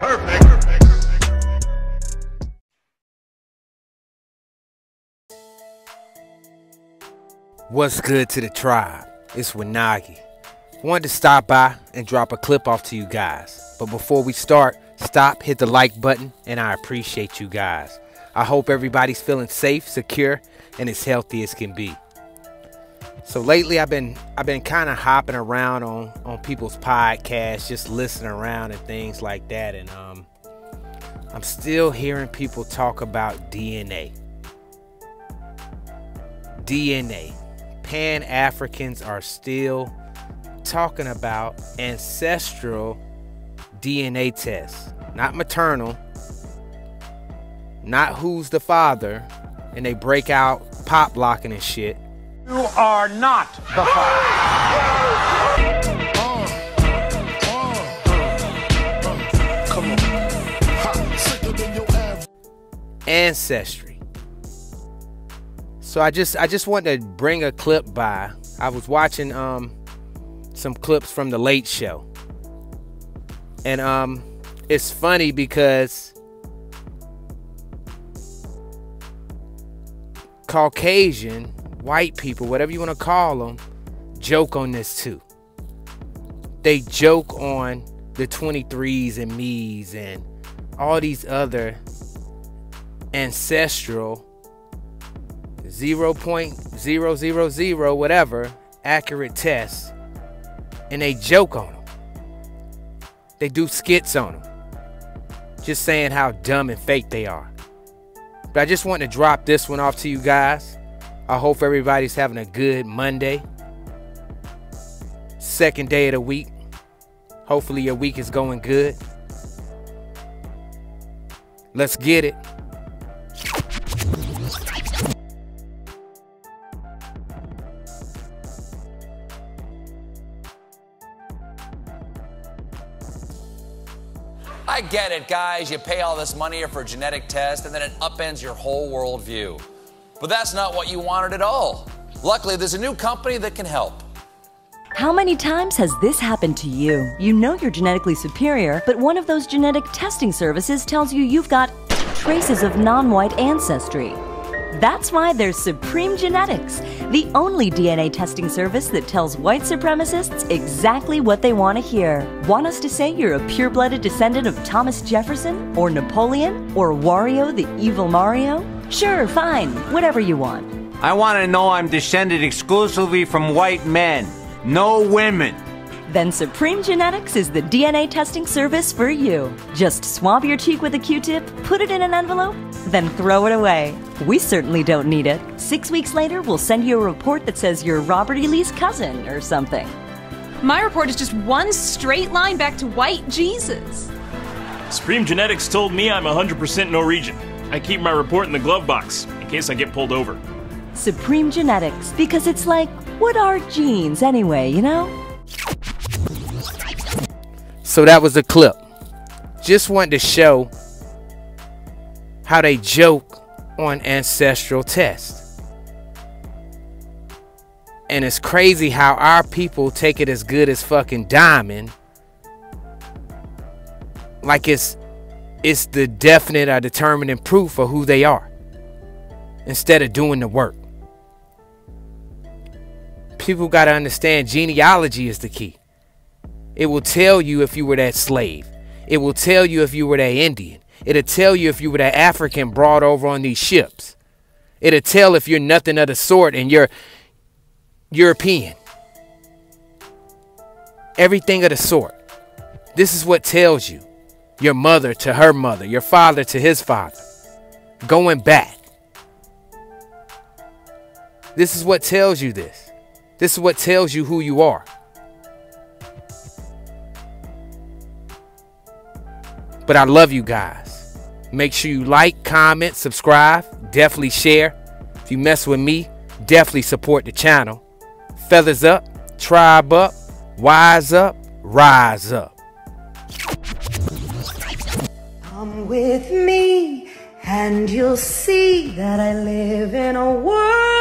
Perfect. Perfect. What's good to the tribe? It's Wanaghi. Wanted to stop by and drop a clip off to you guys. But before we start, stop, hit the like button, and I appreciate you guys. I hope everybody's feeling safe, secure, and as healthy as can be. So lately I've been I've been kind of hopping around on on people's podcasts, just listening around and things like that and um I'm still hearing people talk about DNA. DNA. Pan Africans are still talking about ancestral DNA tests, not maternal, not who's the father, and they break out pop locking and shit. You are not the father. ancestry. So I just I just wanted to bring a clip by. I was watching um some clips from the late show. And um it's funny because Caucasian, white people, whatever you want to call them, joke on this too. They joke on the 23s and me's and all these other ancestral 0.000 whatever accurate tests and they joke on them. They do skits on them. Just saying how dumb and fake they are. But I just want to drop this one off to you guys. I hope everybody's having a good Monday. Second day of the week. Hopefully your week is going good. Let's get it. I get it, guys. You pay all this money for a genetic test and then it upends your whole worldview. But that's not what you wanted at all. Luckily, there's a new company that can help. How many times has this happened to you? You know you're genetically superior, but one of those genetic testing services tells you you've got traces of non white ancestry. That's why there's Supreme Genetics, the only DNA testing service that tells white supremacists exactly what they want to hear. Want us to say you're a pure blooded descendant of Thomas Jefferson, or Napoleon, or Wario the evil Mario? Sure, fine, whatever you want. I want to know I'm descended exclusively from white men, no women. Then Supreme Genetics is the DNA testing service for you. Just swab your cheek with a Q tip, put it in an envelope, then throw it away. We certainly don't need it. Six weeks later, we'll send you a report that says you're Robert E. Lee's cousin or something. My report is just one straight line back to white Jesus. Supreme Genetics told me I'm 100% Norwegian. I keep my report in the glove box in case I get pulled over. Supreme Genetics, because it's like, what are genes anyway, you know? So that was a clip. Just wanted to show how they joke on ancestral tests. And it's crazy how our people take it as good as fucking diamond. Like it's it's the definite or determining proof of who they are. Instead of doing the work. People gotta understand genealogy is the key. It will tell you if you were that slave. It will tell you if you were that Indian. It'll tell you if you were that African brought over on these ships. It'll tell if you're nothing of the sort and you're European. Everything of the sort. This is what tells you your mother to her mother, your father to his father. Going back. This is what tells you this. This is what tells you who you are. But I love you guys. Make sure you like, comment, subscribe, definitely share. If you mess with me, definitely support the channel. Feathers up, tribe up, wise up, rise up. Come with me, and you'll see that I live in a world